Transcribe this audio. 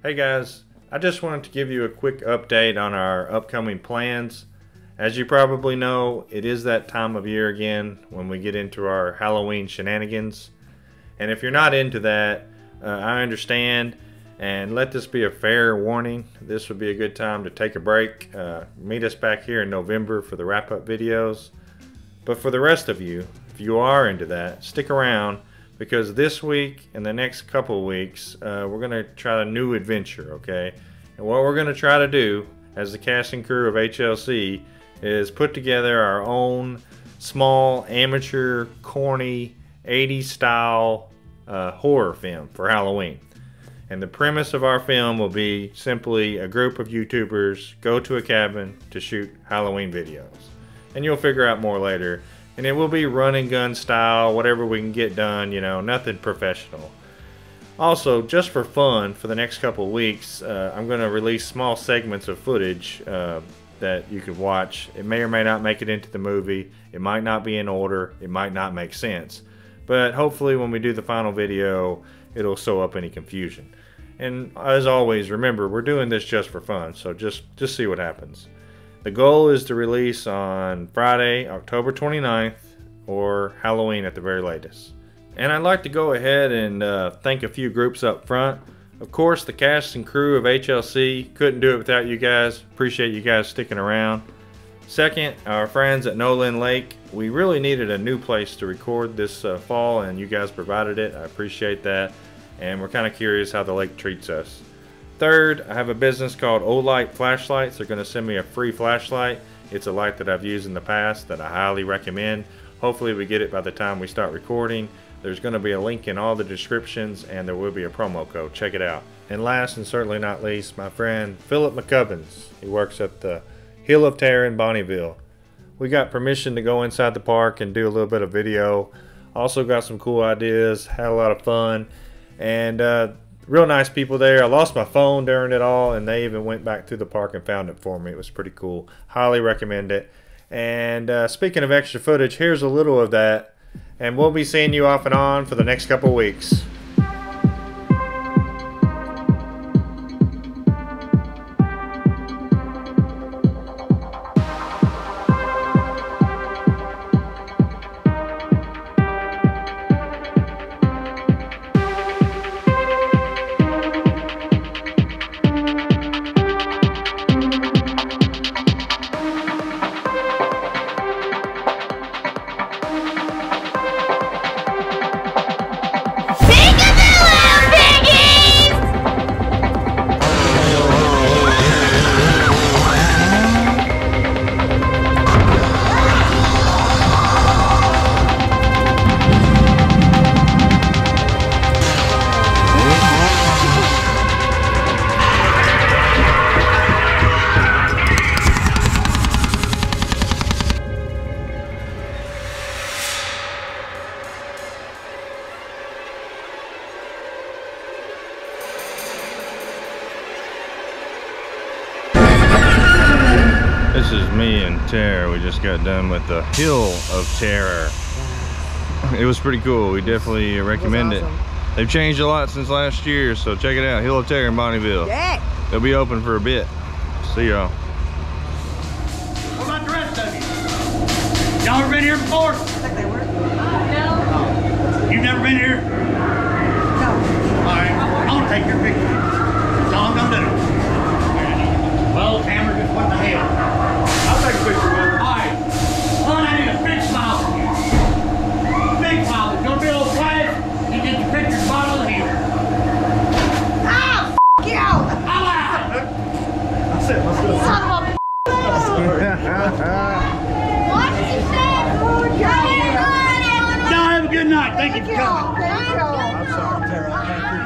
Hey guys, I just wanted to give you a quick update on our upcoming plans. As you probably know, it is that time of year again when we get into our Halloween shenanigans. And if you're not into that, uh, I understand. And let this be a fair warning. This would be a good time to take a break. Uh, meet us back here in November for the wrap up videos. But for the rest of you, if you are into that, stick around because this week and the next couple weeks, uh, we're going to try a new adventure, okay? And what we're going to try to do as the cast and crew of HLC is put together our own small, amateur, corny, 80s style uh, horror film for Halloween. And the premise of our film will be simply a group of YouTubers go to a cabin to shoot Halloween videos. And you'll figure out more later. And it will be run and gun style, whatever we can get done, you know, nothing professional. Also, just for fun, for the next couple weeks, uh, I'm going to release small segments of footage uh, that you can watch. It may or may not make it into the movie. It might not be in order. It might not make sense. But hopefully when we do the final video, it'll sew up any confusion. And as always, remember, we're doing this just for fun, so just, just see what happens. The goal is to release on Friday, October 29th, or Halloween at the very latest. And I'd like to go ahead and uh, thank a few groups up front. Of course, the cast and crew of HLC couldn't do it without you guys. Appreciate you guys sticking around. Second, our friends at Nolin Lake. We really needed a new place to record this uh, fall, and you guys provided it. I appreciate that. And we're kind of curious how the lake treats us. Third, I have a business called Olight Flashlights. They're going to send me a free flashlight. It's a light that I've used in the past that I highly recommend. Hopefully, we get it by the time we start recording. There's going to be a link in all the descriptions and there will be a promo code. Check it out. And last and certainly not least, my friend Philip McCubbins. He works at the Hill of Terror in Bonnieville. We got permission to go inside the park and do a little bit of video. Also got some cool ideas, had a lot of fun, and uh, real nice people there. I lost my phone during it all, and they even went back through the park and found it for me. It was pretty cool. Highly recommend it. And uh, speaking of extra footage, here's a little of that and we'll be seeing you off and on for the next couple weeks. This is me and Tara. We just got done with the Hill of Terror. It was pretty cool. We definitely recommend it. Awesome. They've changed a lot since last year, so check it out. Hill of Terror in Bonnieville. Yeah. They'll be open for a bit. See y'all. What about the rest of you? Y'all ever been here before? I think they were. No. Oh. You've never been here? No. All right. I want to take your picture. That's all I'm going to do. Well, camera just went to hell. I'll take a picture with her. All right. One, I need a big smile from you. Big smile. It's gonna be a little quiet. You get your picture bottle here. Ah, f you! How loud? I said, let's go. Son of a What did you say? No, have a good night. Thank you for coming. Thank you. I'm sorry, Tara.